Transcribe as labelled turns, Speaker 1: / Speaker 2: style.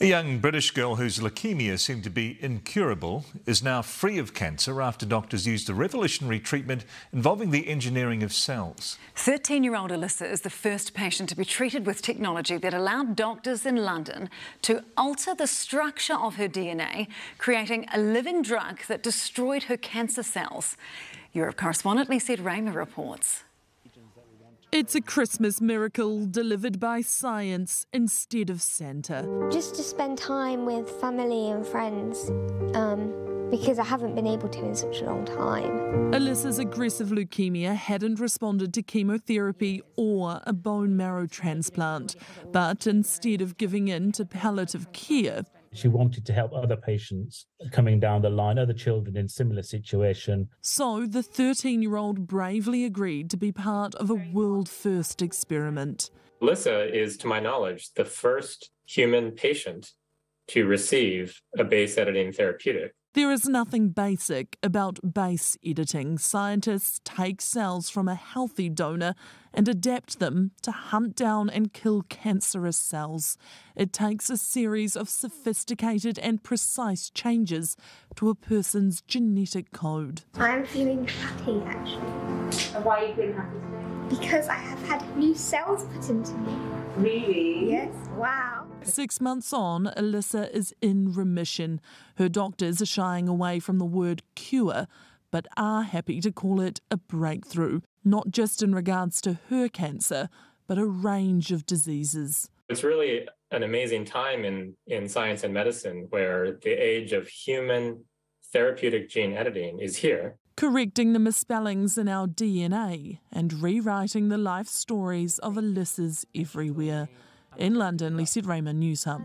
Speaker 1: A young British girl whose leukemia seemed to be incurable is now free of cancer after doctors used a revolutionary treatment involving the engineering of cells.
Speaker 2: 13 year old Alyssa is the first patient to be treated with technology that allowed doctors in London to alter the structure of her DNA, creating a living drug that destroyed her cancer cells. Europe correspondent Lisette Reymer reports.
Speaker 3: It's a Christmas miracle delivered by science instead of Santa.
Speaker 4: Just to spend time with family and friends um, because I haven't been able to in such a long time.
Speaker 3: Alyssa's aggressive leukemia hadn't responded to chemotherapy or a bone marrow transplant, but instead of giving in to palliative care,
Speaker 5: she wanted to help other patients coming down the line, other children in similar situation.
Speaker 3: So the 13 year old bravely agreed to be part of a world first experiment.
Speaker 6: Alyssa is, to my knowledge, the first human patient to receive a base editing therapeutic.
Speaker 3: There is nothing basic about base editing. Scientists take cells from a healthy donor and adapt them to hunt down and kill cancerous cells. It takes a series of sophisticated and precise changes to a person's genetic code.
Speaker 4: I'm feeling happy actually.
Speaker 7: And why are you feeling happy today?
Speaker 4: Because I have had new cells put into me.
Speaker 7: Really?
Speaker 4: Yes, wow.
Speaker 3: Six months on, Alyssa is in remission. Her doctors are shying away from the word cure, but are happy to call it a breakthrough, not just in regards to her cancer, but a range of diseases.
Speaker 6: It's really an amazing time in, in science and medicine where the age of human therapeutic gene editing is here.
Speaker 3: Correcting the misspellings in our DNA and rewriting the life stories of Alyssa's everywhere. In London, Lisette Reymer, News Hub.